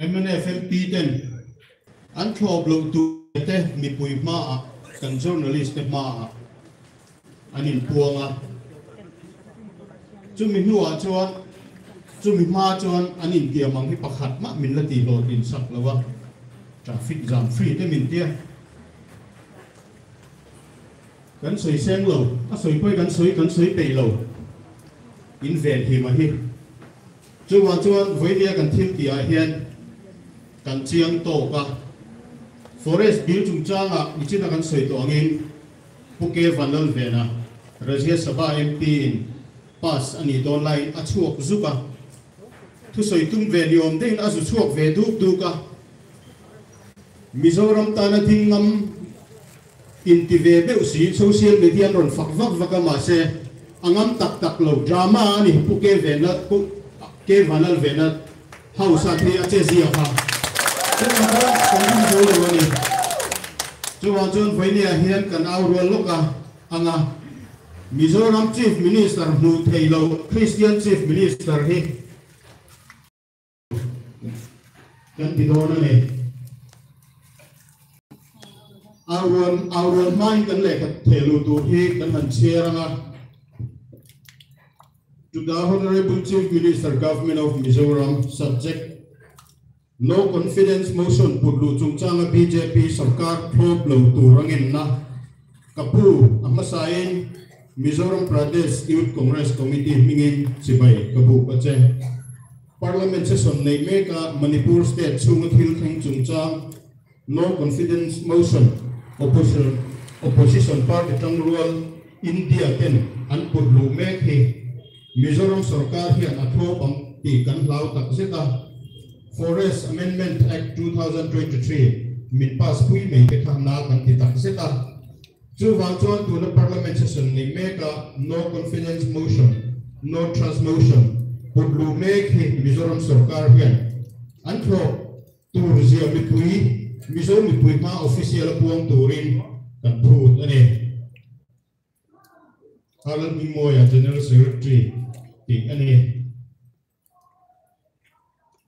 MNFMP ten an thlob lo tu te mi pui ma a kan journalist te ma. A anin a chu mi nuwa chuan chu mi ma chuan anin kia mang hi pakhat ma min la ti lo din sak lawa traffic jam free te min tia kan soi seng lo a soi poi kan soi kan soi pe lo in ven hi ma hi. Chu wa chuan voi dia kan thil ti a hian kan chiang to ka forest bill chung changa ichina kan soi to angin, puke vanal vena rajya sabha mp in pass ani don line a chuak zuka thu soi tum ve niom dein a zu chuak ve duk duka mizoram tana thingam in ti ve be usi social media ron fak vak vaka ma se, angam tak tak lo drama ani puke vena pu ke vanal vena hausa thi a zia ha chuan ha kan ho lo ani chuan chuan voi ni a hian kan au ro loka anga Mizoram, Chief Minister Mu Thailo Christian Chief Minister hi kan bidona ne awan awan mai kan le ka thelu tu hi kan han cheranga to the Honorable Chief Minister Government of Mizoram, subject no confidence motion pudlu chungchanga BJP sarkar thop lo turangin na kapu amasain Mizoram Pradesh Youth Congress Committee mingin sibay kapu pache Parliament session nei meka Manipur State sungut hil thang chungchang no confidence motion. Opposition opposition party tangrual India ten an pudlu mek hi Mizoram Sarkar hi an atho pang ti kan lau tak zeta Forest Amendment Act 2023 min pas pui mai ke thang na kan ti tak zeta chu wang chuan tu na parliament session ni meka no confidence motion no trust motion pudlu mek hi Mizoram Sarkar hian. An tho tur zia mi pui Mizoram mi pui ma official puang turin kan phut ani Alan Mimoya General Secretary ti ani